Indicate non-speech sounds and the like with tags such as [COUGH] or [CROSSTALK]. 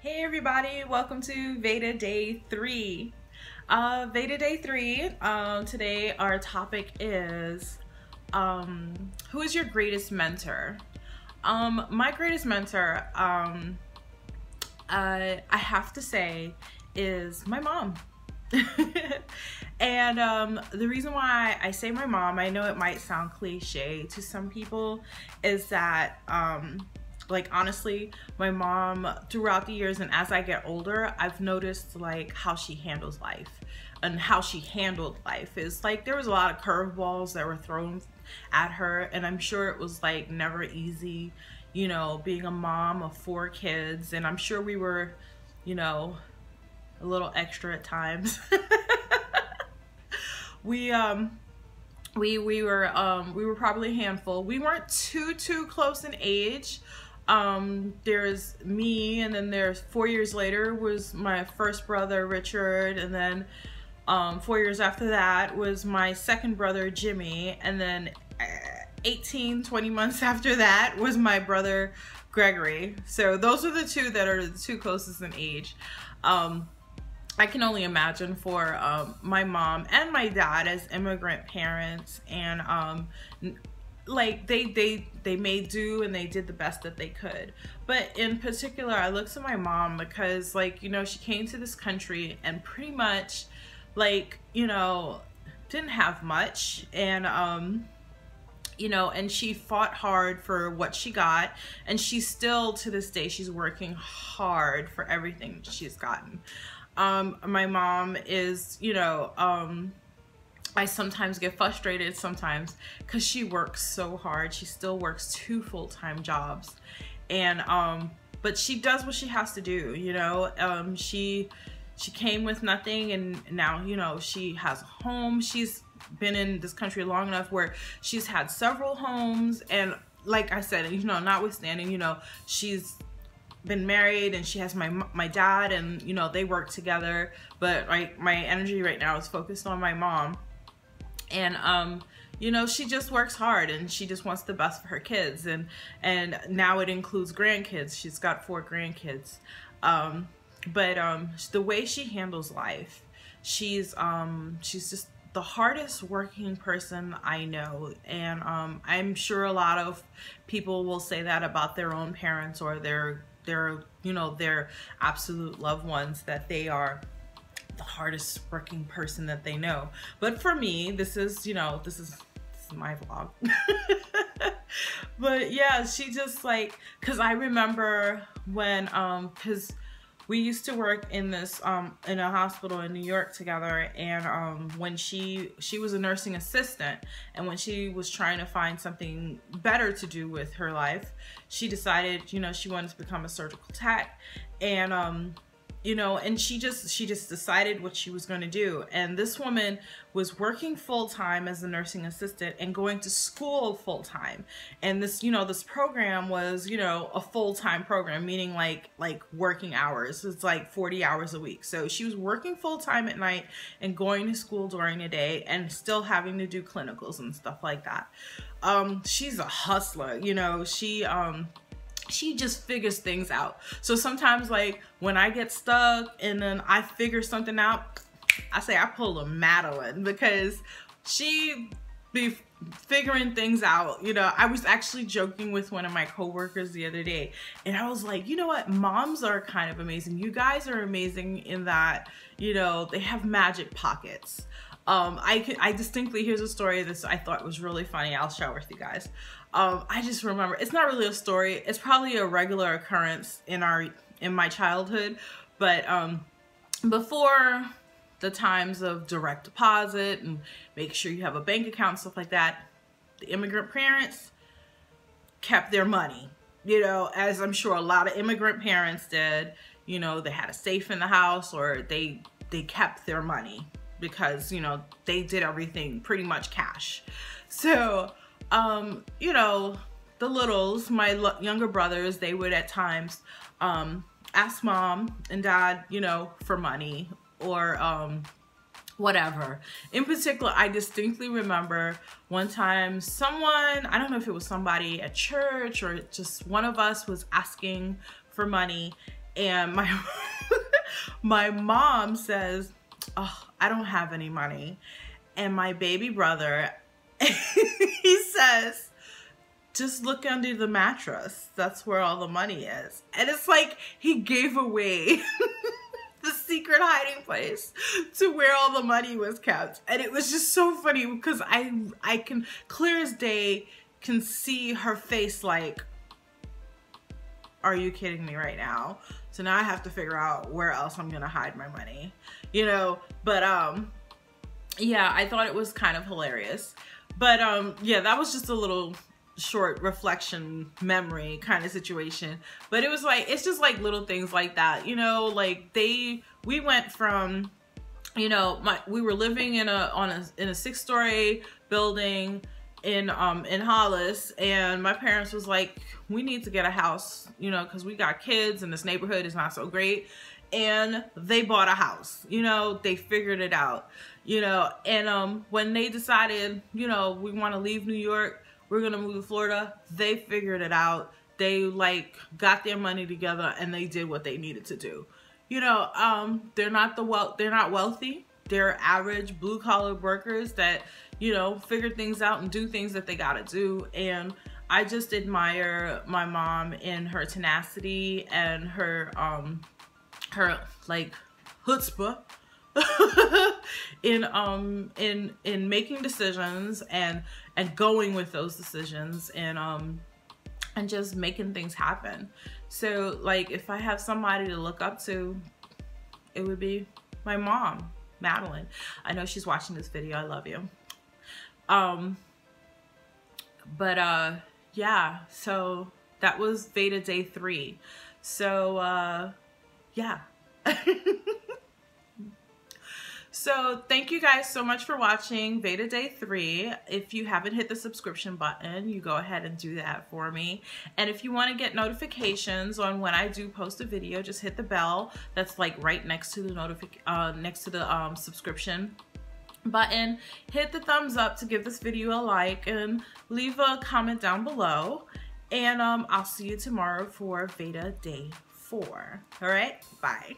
Hey everybody, welcome to Veda Day 3. Uh, Veda Day 3, um, today our topic is um, who is your greatest mentor? Um, my greatest mentor, um, uh, I have to say, is my mom. [LAUGHS] and um, the reason why I say my mom, I know it might sound cliche to some people, is that um, like honestly my mom throughout the years and as i get older i've noticed like how she handles life and how she handled life. Is like there was a lot of curveballs that were thrown at her and i'm sure it was like never easy you know being a mom of four kids and i'm sure we were you know a little extra at times. [LAUGHS] We um we we were um we were probably a handful. We weren't too too close in age um, there's me, and then there's four years later was my first brother, Richard, and then um, four years after that was my second brother, Jimmy, and then uh, 18, 20 months after that was my brother, Gregory. So those are the two that are the two closest in age. Um, I can only imagine for um, my mom and my dad as immigrant parents and um, like they they they made do and they did the best that they could. But in particular i look to my mom because like you know she came to this country and pretty much like you know didn't have much. And um you know and she fought hard for what she got. And she's still to this day she's working hard for everything she's gotten. Um my mom is you know um I sometimes get frustrated sometimes because she works so hard. She still works two full-time jobs. And, um, but she does what she has to do, you know? Um, she, she came with nothing and now, you know, she has a home. She's been in this country long enough where she's had several homes and like I said, you know, notwithstanding, you know, she's been married and she has my my dad and you know they work together but like my energy right now is focused on my mom and um you know she just works hard and she just wants the best for her kids. And and now it includes grandkids. She's got four grandkids. Um but um the way she handles life she's um she's just the hardest working person I know. And um I'm sure a lot of people will say that about their own parents or their their you know their absolute loved ones that they are the hardest working person that they know. But for me, this is, you know, this is, this is my vlog. [LAUGHS] but yeah, she just like, cause I remember when, um, cause we used to work in this um in a hospital in New York together and um when she she was a nursing assistant and when she was trying to find something better to do with her life she decided you know she wanted to become a surgical tech and um you know and she just she just decided what she was going to do. And this woman was working full-time as a nursing assistant and going to school full-time. And this you know this program was you know a full-time program meaning like like working hours. It's like 40 hours a week. So she was working full-time at night and going to school during the day and still having to do clinicals and stuff like that. Um she's a hustler you know. She um she just figures things out. So sometimes like when I get stuck and then I figure something out, I say I pull a Madeline because she be figuring things out. You know, I was actually joking with one of my coworkers the other day and I was like, you know what? Moms are kind of amazing. You guys are amazing in that, you know, they have magic pockets. Um, I can, I distinctly, here's a story this I thought was really funny. I'll share with you guys. Um, I just remember, it's not really a story. It's probably a regular occurrence in our, in my childhood. But um, before the times of direct deposit and make sure you have a bank account, stuff like that, the immigrant parents kept their money. You know, as I'm sure a lot of immigrant parents did, you know, they had a safe in the house or they they kept their money because, you know, they did everything pretty much cash. So, um, you know, the littles, my younger brothers, they would at times um, ask mom and dad, you know, for money or um, whatever. In particular, I distinctly remember one time someone, I don't know if it was somebody at church or just one of us was asking for money and my [LAUGHS] my mom says, "Oh, I don't have any money," and my baby brother, [LAUGHS] he says, "Just look under the mattress. That's where all the money is." And it's like he gave away. [LAUGHS] the secret hiding place to where all the money was kept and it was just so funny because i i can clear as day can see her face like are you kidding me right now so now i have to figure out where else i'm gonna hide my money you know? But um yeah i thought it was kind of hilarious. But um yeah that was just a little short reflection memory kind of situation. But it was like it's just like little things like that you know? Like they we went from you know my we were living in a on a in a six story building in um in Hollis and my parents was like we need to get a house you know because we got kids and this neighborhood is not so great and they bought a house you know they figured it out you know and um when they decided you know we want to leave New York we're gonna move to Florida. They figured it out. They like got their money together and they did what they needed to do. You know, um, they're not the well they're not wealthy. They're average blue collar workers that, you know, figure things out and do things that they gotta do. And I just admire my mom in her tenacity and her um her like chutzpah [LAUGHS] in um in in making decisions and and going with those decisions and um and just making things happen. So like if i have somebody to look up to it would be my mom madeline. I know she's watching this video. I love you um but uh yeah so that was veda day three so uh yeah [LAUGHS] So thank you guys so much for watching Veda Day 3. If you haven't hit the subscription button, you go ahead and do that for me. And if you want to get notifications on when I do post a video, just hit the bell that's like right next to the notific uh, next to the um, subscription button. Hit the thumbs up to give this video a like and leave a comment down below. And um, I'll see you tomorrow for Veda Day 4. All right, bye.